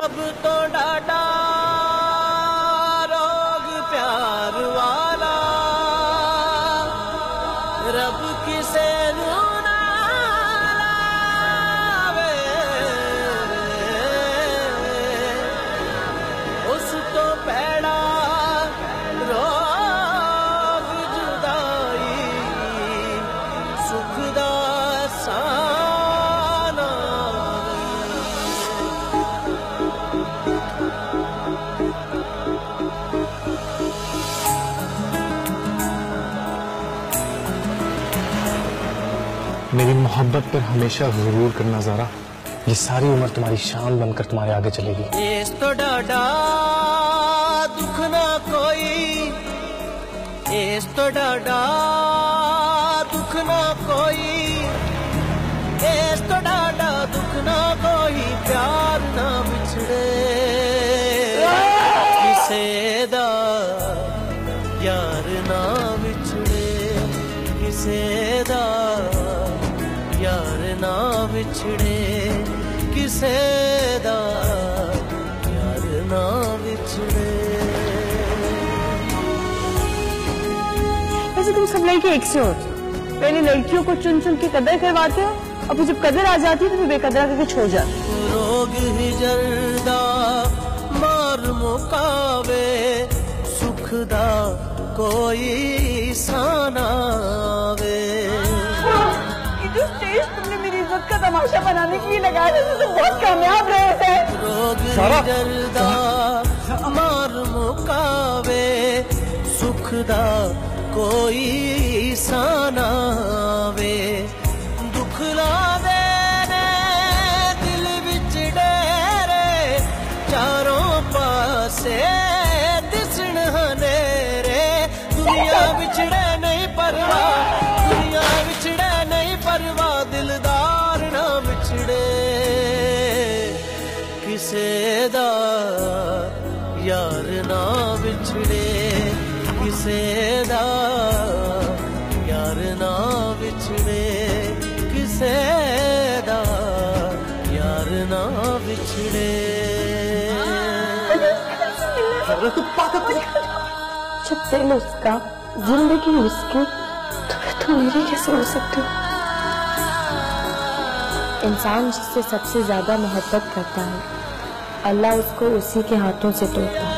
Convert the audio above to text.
ਸਭ ਤੋਂ ਡਾਡਾ ਰੋਗ ਪਿਆਰ ਵਾਲਾ। ਰੱਬ ਕਿਸੇ ਨੂੰ ਨਾ ਲਾਵੇ। ਉਸ ਤੋਂ ਪੈੜਾ میری محبت پر ہمیشہ غرور کرنا زارہ یہ ساری عمر تمہاری شان بن کر تمہارے آگے چلے گی۔ ایس تو ڈاڈا، دکھ نہ کوئی۔ ایس تو ڈاڈا، دکھ نہ کوئی۔ ایس تو ڈاڈا، دکھ نہ کوئی۔ پیار نہ بچھڑے۔ کسے دا یار نہ بچھڑے۔ کسے دا ਨਾ ਵਿਛੜੇ ਕਿਸੇ ਦਾ ਯਾਰ ਨਾ ਵਿਛੜੇ। ویسے تم سب لڑکے ایک سے ہوتے ہو پہلے لڑکیوں کو چن چن کے قدر کرواتے ہو اور پھر جب قدر آ جاتی ہے تو پھر بے قدرہ کر کے چھوڑ جاتے روگ ہجر دا مار مقاوے سکھ دا کوئی سانا آوے تم نے میری عزت کا تماشا بنانے کی لیے لگایا تھا تم بہت کامیاب رہے تھے۔ سارا ہمار مقابے سکھ دا کوئی سانا وے۔ دکھلا دے دل وچ ڈیرے۔ چاروں پاسے دسن ہنے دنیا وچ نہیں پرواہ۔ ਕਿਸੇ ਦਾ ਯਾਰ ਨਾ ਵਿਛੜੇ ਕਿਸੇ ਦਾ ਯਾਰ ਨਾ ਵਿਛੜੇ ਕਿਸੇ ਦਾ ਯਾਰ ਨਾ ਵਿਛੜੇ جب تک مسکا زندگی مسکی تو میرے کیسے ہو سکتے ہو۔ انسان جس سے سب سے زیادہ محبت کرتا ہے اللہ اس کو اسی کے ہاتھوں سے توڑتا